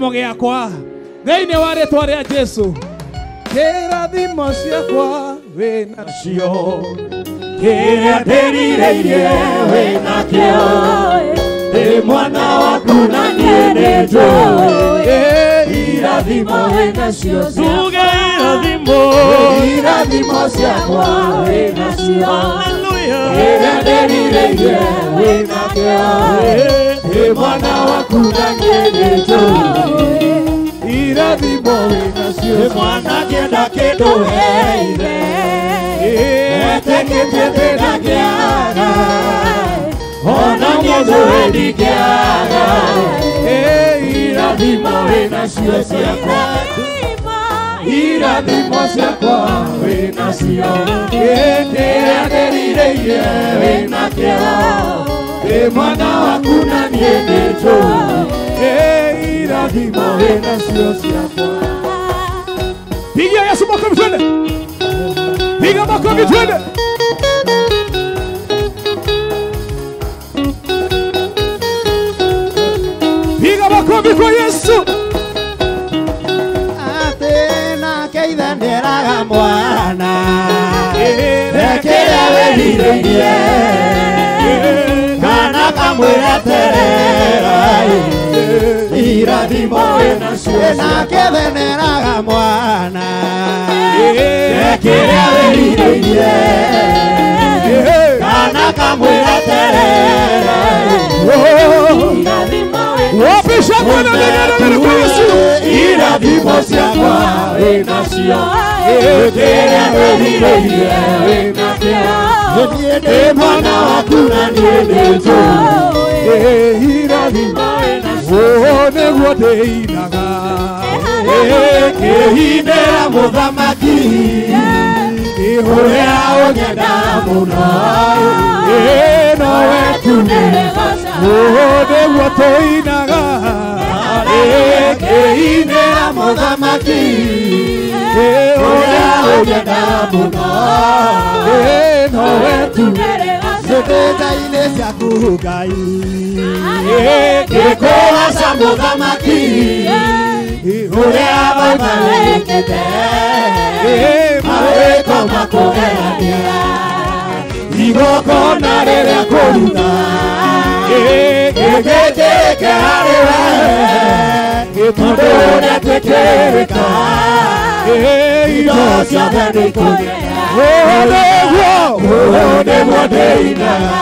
kĩrathimo gĩakwa thĩinĩ wa rĩtwa rĩa jesu. Kĩrathimo ciakwa wĩ nacio. Kĩrĩa ndĩrirĩirie wĩnakĩo ndĩ mwana waku na niĩ nĩ njũĩ. Irathimo wĩnacio tuge irathimo irathimo ciakwa wĩnacio haleluya kĩrĩa ndĩrirĩirie wĩnakĩo ndĩ mwana waku na niĩ nĩ njũĩ irathimo wĩ nacio ndĩ mwana kĩenda kĩndũ heire etĩkĩtie ndĩndakĩaga ona mũndũ wendikĩaga irathimo wĩnacio ciakwa irathimo ciakwa wĩnacio kĩrĩa ndĩrirĩirie wĩnakĩo ndĩ mwana waku na niĩ nĩ njũĩ irathimo wĩnacio ciakwa pigia yesu makofi twende piga makofi twende piga makofi kwa yesu wĩrirĩirie kana kamwĩra terera irathimo nake mwana. Rekĩrĩa wĩrirĩirie kana kamwĩra terera wapisha bwana vigelegele kwa yesu. Irathimo wĩnacio kĩrĩa wĩrirĩirie wĩnakĩo niĩ mwana waku na niĩ nĩ njũĩ irathimo ũũ nĩguo ndĩinaga kĩhindĩra mũthamaki ũrĩa ũnyenda mũno nowe tu ũũ nĩguo tũinaga kĩhindĩra mũthamaki ũrĩa ũnyenda mũno nowe tu cĩtĩnda-inĩ ciaku ngai gĩkũgaca mũthamaki ũrĩa waimarĩkĩte mawĩko makũgeragia igongona rĩrĩa kũruta gĩgĩkĩrĩke harĩ we tondũ ũrĩa twĩkĩrĩka indo ciothe nĩ ikũgera ũũ nĩguo ndĩinaga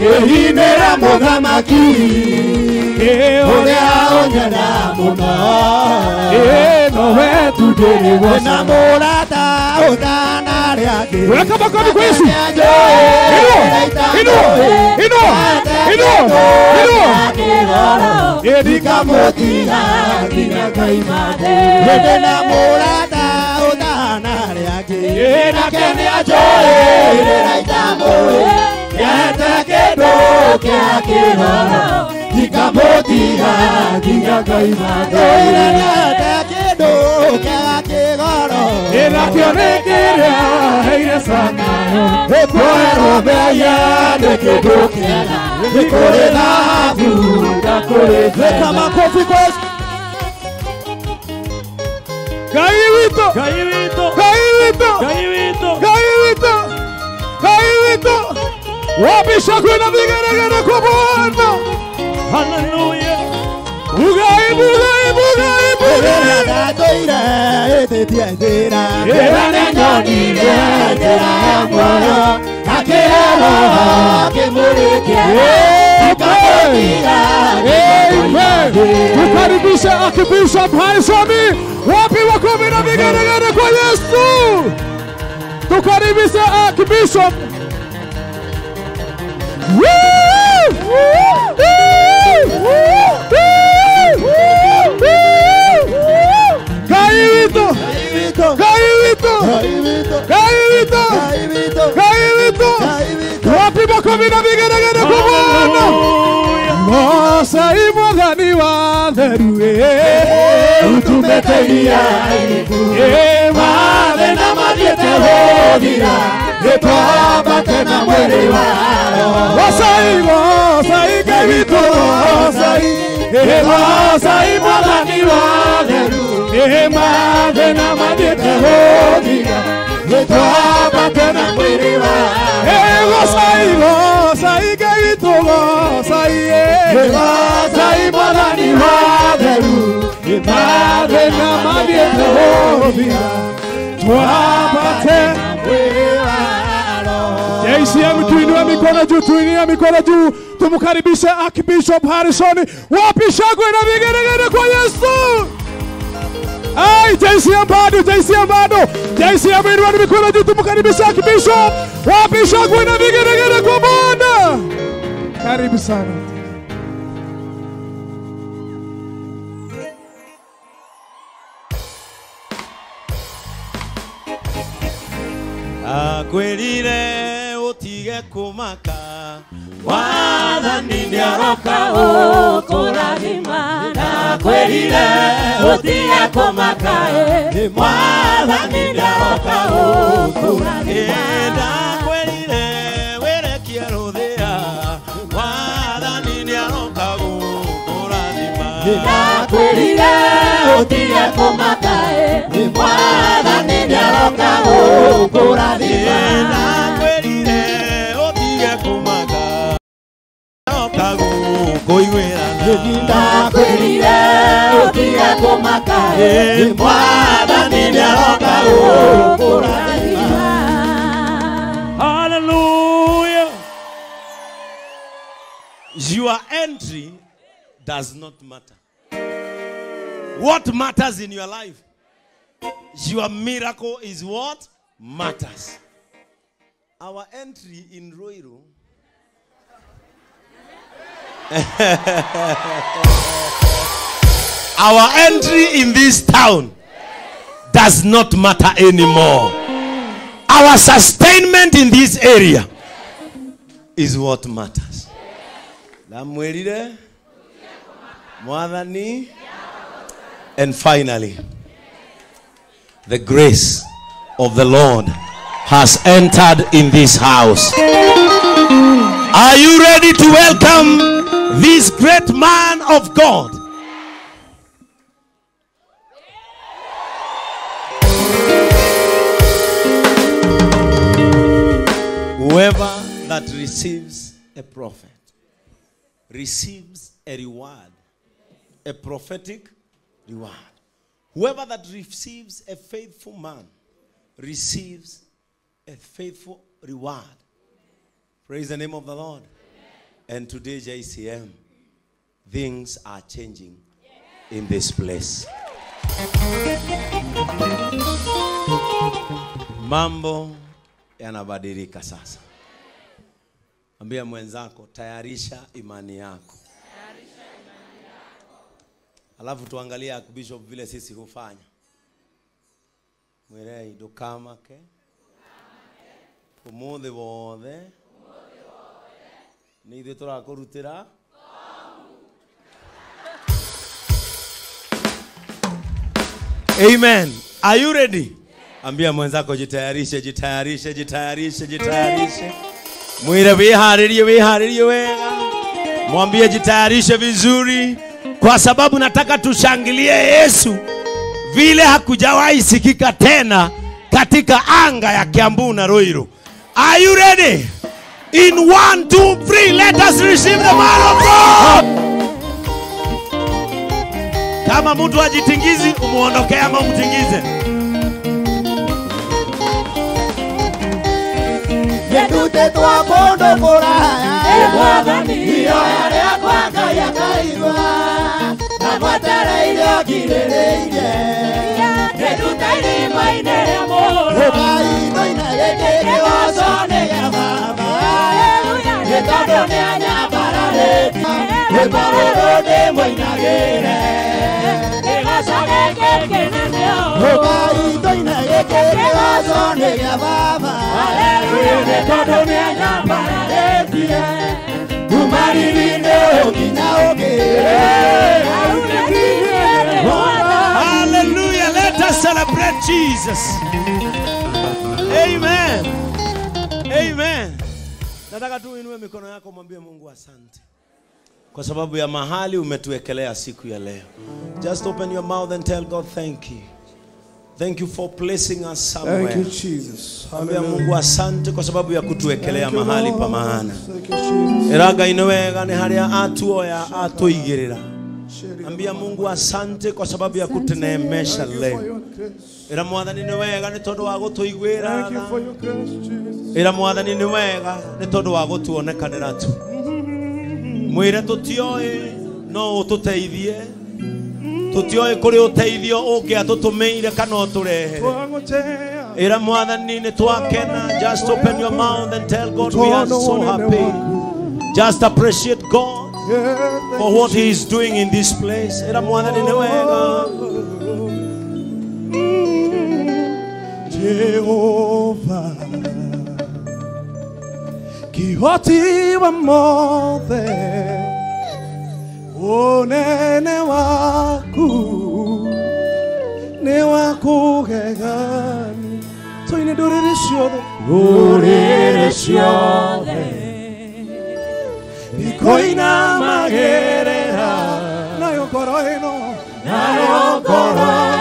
kĩhinĩra mũthamaki ũrĩa ũnyenda mũno nowe tu ndĩrĩgwo na mũrata ũtanarĩa ngĩ weka makofi kwa yesu. Inua inua inua inua ndikamũtiga nginya kaimate hĩndĩ na mũrata ũtanarĩa ngĩ nake nĩ anjũĩ rĩra itamũĩ nĩate kĩndũ kĩa kĩgoro ndikamũtiga nginya kaimate nĩate kĩndũ kĩa kĩgoro ĩnakĩo nĩ heire sanayo ĩkwerwo meya nĩ kĩndũ kĩega nĩ kũrĩ thahabu na kũrĩ fedha makofi kwa Yesu Kaiwito Wapisha kwenda vigeregere kwa Bwana? Haleluya Ugaibu ugaibu witũ akĩhero akĩmũrĩkia ikamũtiga Amen. Tukaribishe akibishop Haisami. Wapi wakomi na vigeregere kwa Yesu? Tukaribishe akibishop. Woo! Ngai witũ, Ngai witũ, Caibito! Caibito! Caibito! Caibito! Wapi makomi na vigeregere kwa Bwana? Mosai mwathani wa theru utumeteria mathe na mathiĩte gũthira gĩtwambate na mwĩrĩ wao Mosai, Mosai, Ngai witũ, Mosai. Mathe na mathiĩte gũthira Twambate na mwĩrĩ wa gocai ngai witũ gocai Gocai mwathani wa theru mathe na mathiĩte gũthira tena mwĩrĩ wa JCM tuinue mikono juu, tuinue mikono juu, tumkaribishe Archbishop Harrison. Wapi shangwe na vigeregere kwa Yesu? Ai, JCM bado, JCM bado, JCM inua mikono juu, tumkaribisha. Wapi shangwe na vigeregere kwa Bwana? Karibu sana. akwĩrire ũtige kũmaka wathani nĩaroka ũkũrathima ndakwĩrire ũtige kũmaka ĩ mwathani ndaroka ũkũrathima ndakwĩrire wĩrekie rũthĩa wathani nĩaroka gũkũrathima ndakwĩrire ũtige kũmaka ĩ mwathani ndaroka ũkũrathima Hallelujah. Your entry does not matter. What matters in your life? Your miracle is what matters. Our entry in Roiro. Our entry in this town does not matter anymore. Our sustainment in this area is what matters. And finally the grace of the Lord has entered in this house. Are you ready to welcome this great man of God? Whoever that receives a prophet receives a reward, a prophetic reward. Whoever that receives a faithful man receives a faithful reward. Praise the name of the Lord. And today, JCM, things are changing in this place. Mambo yanabadilika sasa. Ambia mwenzako, tayarisha imani yako. Alafu tuangalie Archbishop vile sisi hufanya. Mwirei dukamake umuthi wothe nĩ rutä ra Amen. Are you ready? Ambia mwenzako jitayarishe, jitayarishe, jitayarishe, jitayarishe. Mwire wiharirie wiharirie wega. Mwambie jitayarishe vizuri, kwa sababu nataka tushangilie Yesu vile hakujawahi sikika tena katika anga ya Kiambu na roiro Are you ready? In one, two, three, let us receive the man of God. Kama mtu ajitingizi, umuondokea ama umtingize. Nyendutĩtwo Ewa gani. Iyo mwathani ihoya rĩakwa Ngai akaigua na mwetereire ngirĩrĩirie ndĩruta irima-inĩ rĩa mora. ũkainũina gĩkĩ kĩgoco nĩ nĩ tondũ nĩ anyambararĩtie rwĩmbo rũrũ ndĩmũinagĩre ũkainũina gĩkĩ kĩgoco nĩ gĩa baba nĩ tondũ nĩ anyambararĩtie kuma riri-inĩ ũnginya ũngĩ Hallelujah. Let us celebrate Jesus. Nataka tu uinue mikono yako mwambie Mungu asante. kwa sababu ya mahali umetuwekelea siku ya leo. Just open your mouth and tell God thank you. Thank you for placing us somewhere. Thank you, Jesus. Mwambie Mungu asante kwa sababu ya kutuwekelea mahali pa maana. Thank you, Jesus. Eraga ino wega nĩ harĩa atuoya atuigĩrĩra. Ambia Mungu asante kwa sababu ya kutuneemesha leo. ira Mwathani ni wega ni tondu wa gutuiguira ira Mwathani ni wega nĩ tondu wa gutuonekanira tu. mwire tũtioĩ no ututeithie. Tũtioĩ kũrĩ ũteithio ũngĩ atũtũmĩire kana uturehere. Ira Ĩra Mwathani ni twakena. Just open your mouth and tell God we are so happy. Just appreciate God for you, what He is doing in this place. Ĩra Mwathani nĩ wega. Jehova kihoti wa mothe unene waku nĩ wa kũgegani tũine ndũrĩrĩ ciothe Hoy nada más querer. Nayo coro y no. Nayo coro.